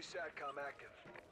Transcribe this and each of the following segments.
SATCOM active.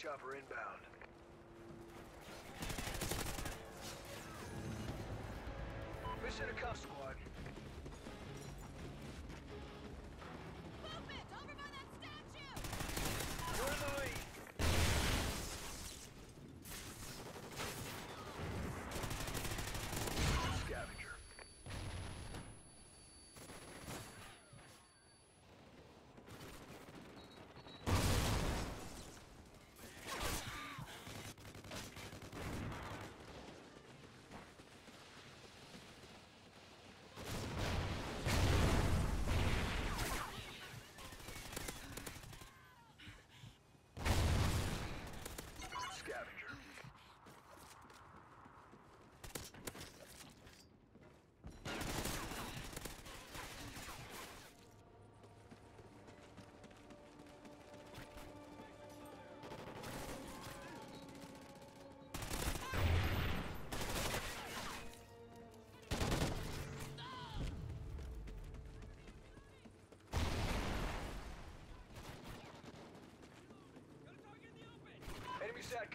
Chopper inbound. Mission accomplished,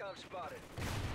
SATCOM spotted.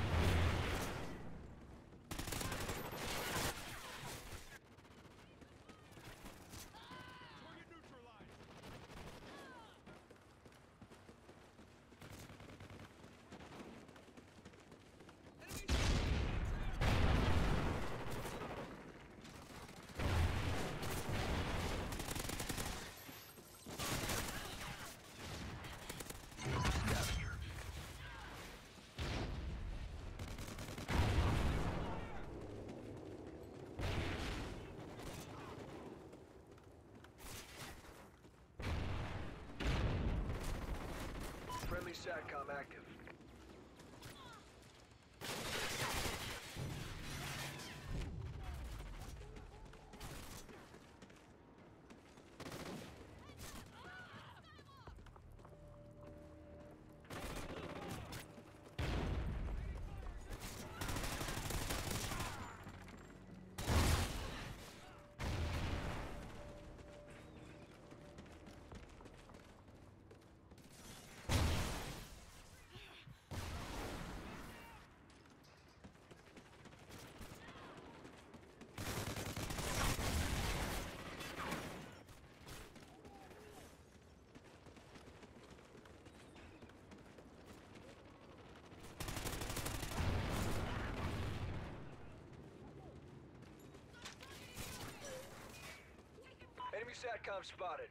SATCOM spotted.